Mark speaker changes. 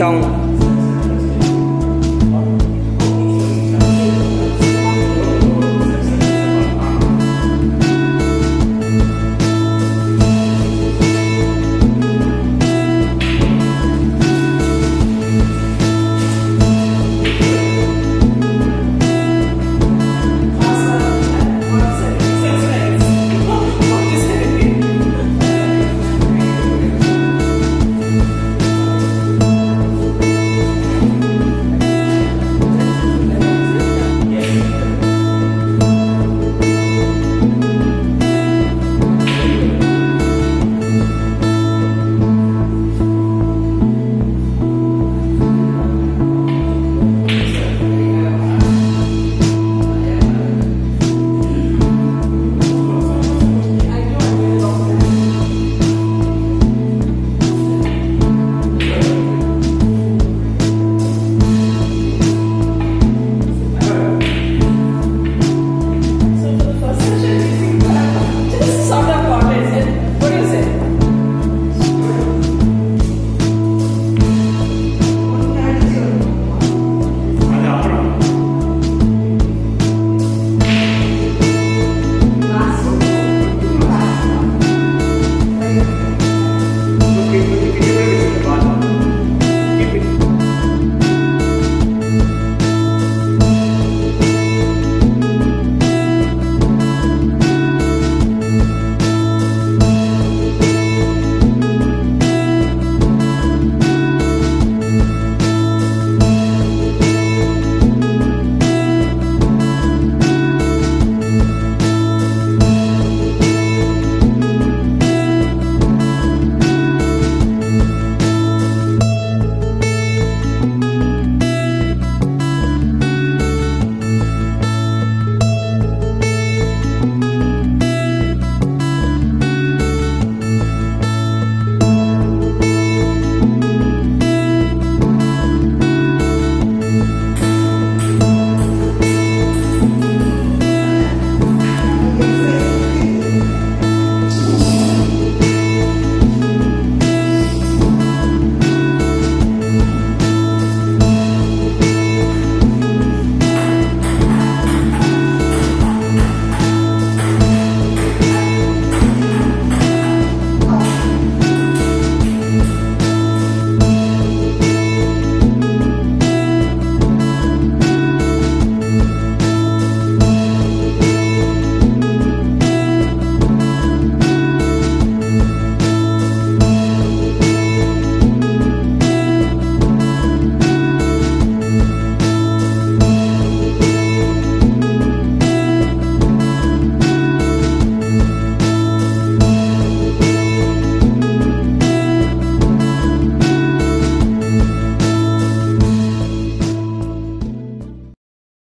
Speaker 1: 当。